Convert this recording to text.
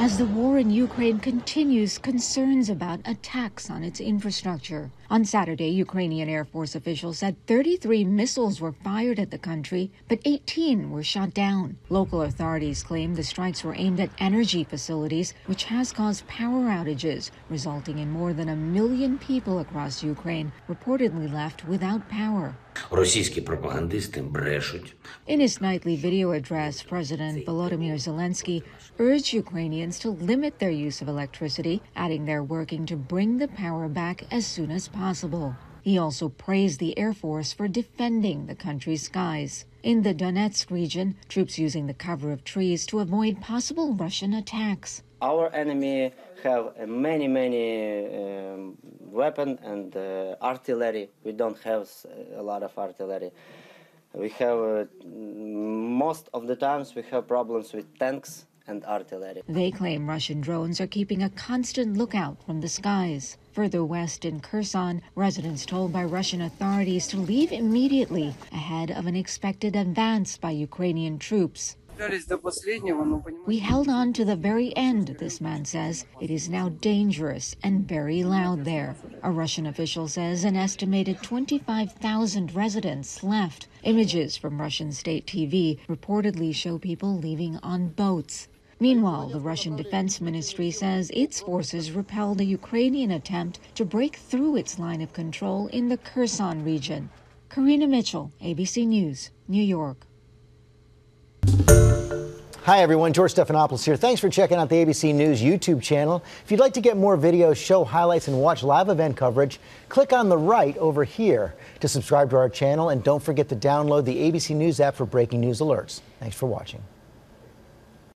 as the war in Ukraine continues concerns about attacks on its infrastructure. On Saturday, Ukrainian Air Force officials said 33 missiles were fired at the country, but 18 were shot down. Local authorities claim the strikes were aimed at energy facilities, which has caused power outages, resulting in more than a million people across Ukraine reportedly left without power. Російські пропагандисти брешуть. In his nightly video address, President Volodymyr Zelensky urged Ukrainians to limit their use of electricity, adding they're working to bring the power back as soon as possible. He also praised the Air Force for defending the country's skies. In the Donetsk region, troops using the cover of trees to avoid possible Russian attacks. Our enemy have uh, many, many um, weapon and uh, artillery. We don't have a lot of artillery. We have uh, most of the times we have problems with tanks and artillery. They claim Russian drones are keeping a constant lookout from the skies. Further west in Kherson, residents told by Russian authorities to leave immediately ahead of an expected advance by Ukrainian troops. We held on to the very end, this man says. It is now dangerous and very loud there. A Russian official says an estimated 25,000 residents left. Images from Russian state TV reportedly show people leaving on boats. Meanwhile, the Russian Defense Ministry says its forces repelled a Ukrainian attempt to break through its line of control in the Kherson region. Karina Mitchell, ABC News, New York. Hi, everyone. George Stephanopoulos here. Thanks for checking out the ABC News YouTube channel. If you'd like to get more videos, show highlights, and watch live event coverage, click on the right over here to subscribe to our channel. And don't forget to download the ABC News app for breaking news alerts. Thanks for watching.